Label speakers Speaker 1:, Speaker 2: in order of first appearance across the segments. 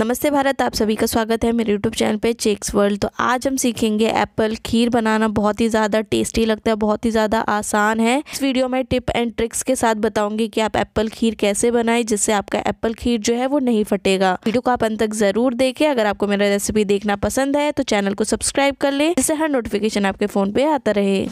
Speaker 1: नमस्ते भारत, आप सभी का स्वागत है मेरे यूट्यूब चैनल पे चेक्स वर्ल्ड तो आज हम सीखेंगे एप्पल खीर बनाना। बहुत ही ज़्यादा टेस्टी लगता है, बहुत ही ज़्यादा आसान है। इस वीडियो में टिप एंड ट्रिक्स के साथ बताऊँगी कि आप एप्पल खीर कैसे बनाएँ, जिससे आपका एप्पल खीर जो है वो नहीं फटेगा। वीडियो को आप अंत तक ज़रूर देखें। अगर आपको मेरा रेसिपी देखना पसंद है तो चैनल को सब्सक्राइब कर ले, जिससे हर नोटिफिकेशन आपके फ़ोन पे आता रहे।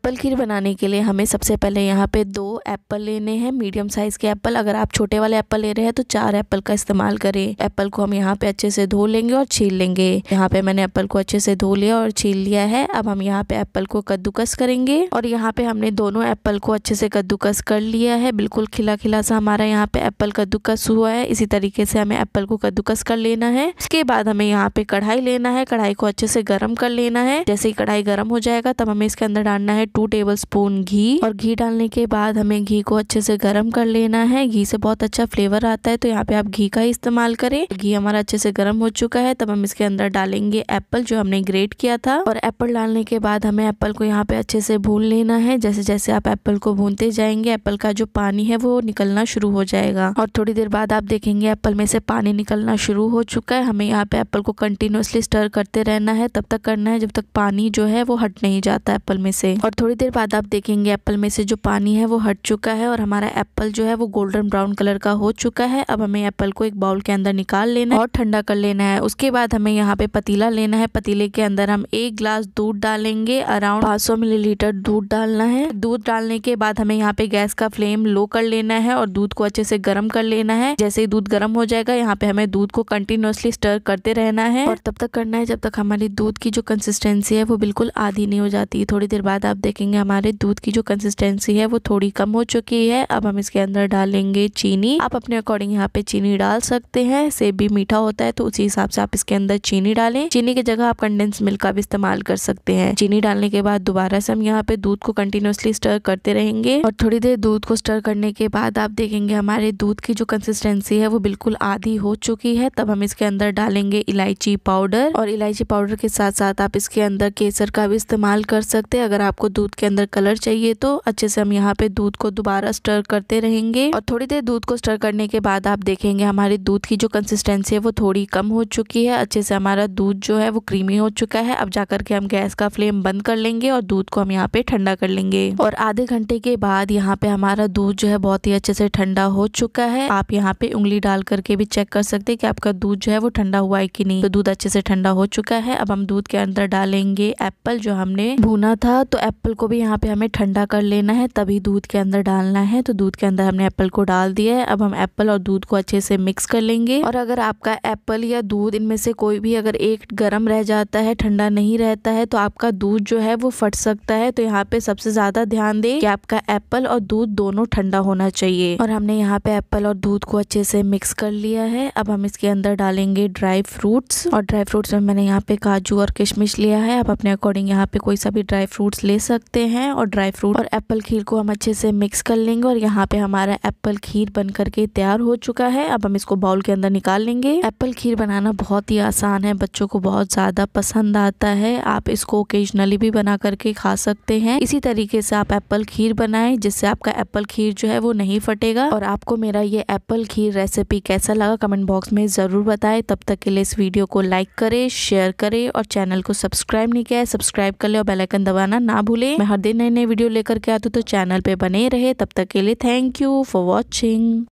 Speaker 1: एप्पल खीर बनाने के लिए हमें सबसे पहले यहाँ पे दो एप्पल लेने हैं, मीडियम साइज़ के एप्पल। अगर आप छोटे वाले एप्पल ले रहे हैं तो चार एप्पल का इस्तेमाल करें। एप्पल को हम यहाँ पे अच्छे से धो लेंगे और छील लेंगे। यहाँ पे मैंने एप्पल को अच्छे से धो लिया और छील लिया है। अब हम यहाँ पे एप्पल को कद्दूकस करेंगे और यहाँ पे हमने दोनों एप्पल को अच्छे से कद्दूकस कर लिया है। बिल्कुल खिला खिला सा हमारा यहाँ पे एप्पल कद्दूकस हुआ है। इसी तरीके से हमें एप्पल को कद्दूकस कर लेना है। इसके बाद हमें यहाँ पे कढ़ाई लेना है। कढ़ाई को अच्छे से गर्म कर लेना है। जैसे ही कढ़ाई गर्म हो जाएगा, तब हमें इसके अंदर डालना है टू टेबल स्पून घी और घी डालने के बाद हमें घी को अच्छे से गर्म कर लेना है। घी से बहुत अच्छा फ्लेवर आता है तो यहाँ पे आप घी का ही इस्तेमाल करें। घी हमारा अच्छे से गर्म हो चुका है, तब हम इसके अंदर डालेंगे एप्पल जो हमने ग्रेट किया था। और एप्पल डालने के बाद हमें एप्पल को यहाँ पे अच्छे से भून लेना है। जैसे जैसे आप एप्पल को भूनते जाएँगे एप्पल का जो पानी है, वो निकलना शुरू हो जाएगा। और थोड़ी देर बाद आप देखेंगे एप्पल में से पानी निकलना शुरू हो चुका है। हमें यहाँ पे एप्पल को कंटिन्यूसली स्टर करते रहना है। तब तक करना है, जब तक पानी जो है, वो हट नहीं जाता एप्पल में से। और थोड़ी देर बाद आप देखेंगे एप्पल में से जो पानी है वो हट चुका है और हमारा एप्पल जो है वो गोल्डन ब्राउन कलर का हो चुका है। अब हमें एप्पल को एक बाउल के अंदर निकाल लेना है और ठंडा कर लेना है। उसके बाद हमें यहाँ पे पतीला लेना है। पतीले के अंदर हम एक ग्लास दूध डालेंगे, अराउंड 500 मिलीलीटर दूध डालना है। दूध डालने के बाद हमें यहाँ पे गैस का फ्लेम लो कर लेना है और दूध को अच्छे से गर्म कर लेना है। जैसे ही दूध गर्म हो जाएगा, यहाँ पे हमें दूध को कंटिन्यूसली स्टर करते रहना है। और तब तक करना है जब तक हमारी दूध की जो कंसिस्टेंसी है वो बिल्कुल आधी नहीं हो जाती। थोड़ी देर बाद आप देखेंगे हमारे दूध की जो कंसिस्टेंसी है वो थोड़ी कम हो चुकी है। अब हम इसके अंदर डालेंगे चीनी। आप अपने अकॉर्डिंग यहाँ पे चीनी डाल सकते हैं। सेब भी मीठा होता है तो उसी हिसाब से आप इसके अंदर चीनी डालें। चीनी की जगह आप कंडेंस मिल्क का भी इस्तेमाल कर सकते हैं। चीनी डालने के बाद दोबारा से हम यहाँ पे दूध को कंटिन्यूसली स्टर करते रहेंगे। और थोड़ी देर दूध को स्टर करने के बाद आप देखेंगे हमारे दूध की जो कंसिस्टेंसी है वो बिल्कुल आधी हो चुकी है। तब हम इसके अंदर डालेंगे इलायची पाउडर। और इलायची पाउडर के साथ साथ आप इसके अंदर केसर का भी इस्तेमाल कर सकते हैं। अगर आपको दूध के अंदर कलर चाहिए तो अच्छे से हम यहाँ पे दूध को दोबारा स्टर करते रहेंगे। और थोड़ी देर दूध को स्टर करने के बाद आप देखेंगे हमारे दूध की जो कंसिस्टेंसी है वो थोड़ी कम हो चुकी है। अच्छे से हमारा दूध जो है वो क्रीमी हो चुका है। अब जाकर के हम गैस का फ्लेम बंद कर लेंगे और दूध को हम यहाँ पे ठंडा कर लेंगे। और आधे घंटे के बाद यहाँ पे हमारा दूध जो है बहुत ही अच्छे से ठंडा हो चुका है। आप यहाँ पे उंगली डाल करके भी चेक कर सकते हैं कि आपका दूध जो है वो ठंडा हुआ है कि नहीं। तो दूध अच्छे से ठंडा हो चुका है। अब हम दूध के अंदर डालेंगे एप्पल जो हमने भूना था। तो एप्पल को भी यहाँ पे हमें ठंडा कर लेना है, तभी दूध के अंदर डालना है। तो दूध के अंदर हमने एप्पल को डाल दिया है। अब हम एप्पल और दूध को अच्छे से मिक्स कर लेंगे। और अगर आपका एप्पल या दूध इनमें से कोई भी अगर एक गर्म रह जाता है, ठंडा नहीं रहता है तो आपका दूध जो है वो फट सकता है। तो यहाँ पे सबसे ज़्यादा ध्यान दे कि आपका एप्पल और दूध दोनों ठंडा होना चाहिए। और हमने यहाँ पे एप्पल और दूध को अच्छे से मिक्स कर लिया है। अब हम इसके अंदर डालेंगे ड्राई फ्रूट्स। और ड्राई फ्रूट्स में मैंने यहाँ पे काजू और किशमिश लिया है। आप अपने अकॉर्डिंग यहाँ पे कोई सा भी ड्राई फ्रूट्स ले सकते हैं और ड्राई फ्रूट और एप्पल खीर को हम अच्छे से मिक्स कर लेंगे और यहाँ पे हमारा एप्पल खीर बन करके तैयार हो चुका है। अब हम इसको बाउल के अंदर निकाल लेंगे। एप्पल खीर बनाना बहुत ही आसान है, बच्चों को बहुत ज़्यादा पसंद आता है। आप इसको ओकेजनली भी बना करके खा सकते हैं। इसी तरीके से आप एप्पल खीर बनाएँ, जिससे आपका एप्पल खीर जो है वो नहीं फटेगा। और आपको मेरा ये एप्पल खीर रेसिपी कैसा लगा कमेंट बॉक्स में ज़रूर बताएँ। तब तक के लिए इस वीडियो को लाइक करे शेयर करे और चैनल को सब्सक्राइब नहीं किया है सब्सक्राइब कर ले और बेलाइकन दबाना ना भूले। मैं हर दिन नए नए वीडियो लेकर के आती हूँ तो चैनल पे बने रहे। तब तक के लिए thank you for watching